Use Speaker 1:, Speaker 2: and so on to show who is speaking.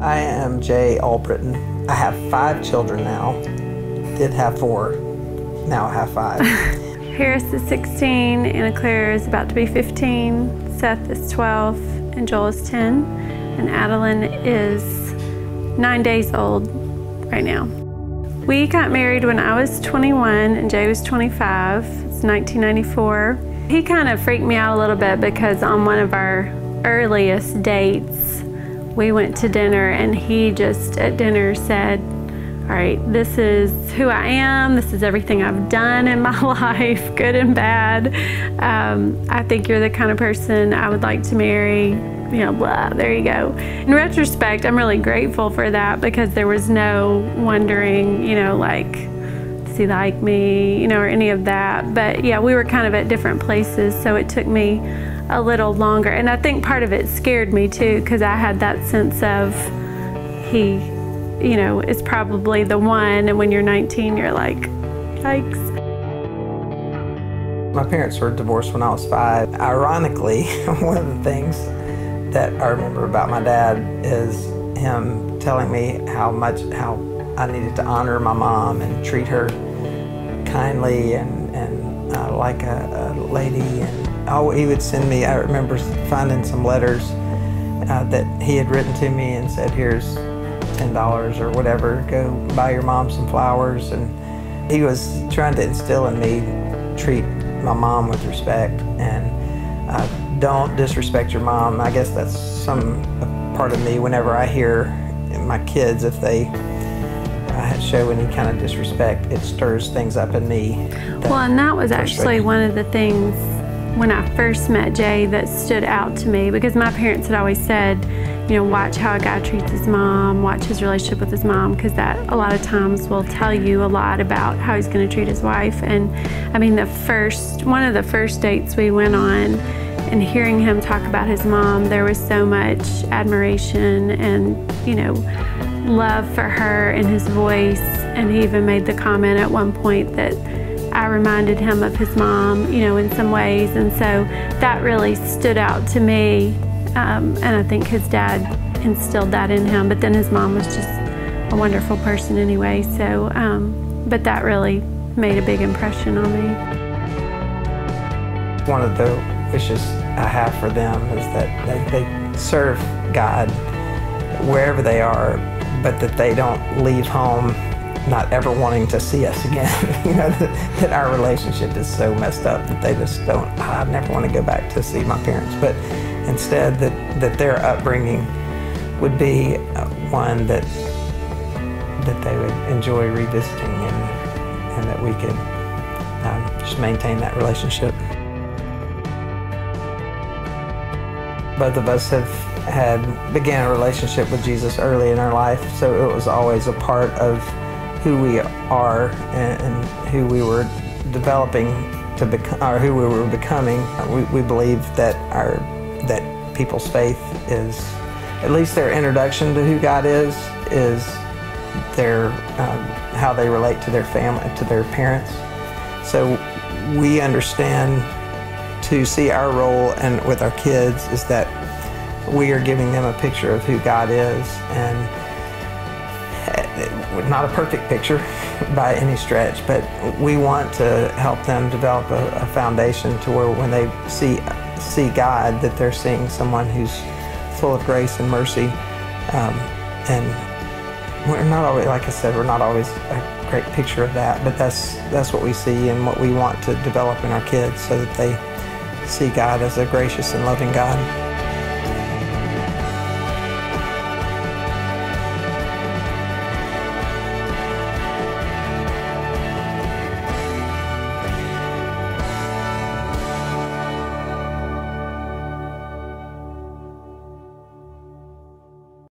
Speaker 1: I am Jay Albritton. I have five children now. Did have four. Now I have five.
Speaker 2: Harris is 16, Anna Claire is about to be 15, Seth is 12, and Joel is 10, and Adeline is nine days old right now. We got married when I was 21 and Jay was 25. It's 1994. He kind of freaked me out a little bit because on one of our earliest dates, we went to dinner and he just at dinner said, all right, this is who I am. This is everything I've done in my life, good and bad. Um, I think you're the kind of person I would like to marry. You know, blah, there you go. In retrospect, I'm really grateful for that because there was no wondering, you know, like, does he like me, you know, or any of that. But yeah, we were kind of at different places, so it took me a little longer. And I think part of it scared me too because I had that sense of he, you know, is probably the one. And when you're 19, you're like, yikes.
Speaker 1: My parents were divorced when I was five. Ironically, one of the things that I remember about my dad is him telling me how much, how I needed to honor my mom and treat her kindly and, and uh, like a, a lady. And oh, he would send me, I remember finding some letters uh, that he had written to me and said, here's $10 or whatever, go buy your mom some flowers. And he was trying to instill in me, treat my mom with respect and uh, don't disrespect your mom. I guess that's some part of me whenever I hear my kids, if they uh, show any kind of disrespect, it stirs things up in me.
Speaker 2: Well, and that was actually one of the things when I first met Jay that stood out to me because my parents had always said, you know, watch how a guy treats his mom, watch his relationship with his mom, because that a lot of times will tell you a lot about how he's going to treat his wife. And I mean, the first, one of the first dates we went on, and hearing him talk about his mom, there was so much admiration and, you know, love for her in his voice. And he even made the comment at one point that I reminded him of his mom, you know, in some ways. And so that really stood out to me. Um, and I think his dad instilled that in him. But then his mom was just a wonderful person anyway. So, um, but that really made a big impression on me.
Speaker 1: One of the wishes I have for them is that they, they serve God wherever they are, but that they don't leave home not ever wanting to see us again. you know, that, that, our relationship is so messed up that they just don't, oh, I never want to go back to see my parents. But instead that, that their upbringing would be uh, one that that they would enjoy revisiting and, and that we could um, just maintain that relationship. Both of us have had began a relationship with Jesus early in our life, so it was always a part of who we are and, who we were developing to become, or who we were becoming. We, we believe that our that people's faith is, at least their introduction to who God is, is their um, how they relate to their family, to their parents. So we understand to see our role and with our kids is that we are giving them a picture of who God is and not a perfect picture by any stretch, but we want to help them develop a, a foundation to where when they see see God, that they're seeing someone who's full of grace and mercy. Um, and we're not always, like I said, we're not always a great picture of that, but that's that's what we see and what we want to develop in our kids so that they see God as a gracious and loving God.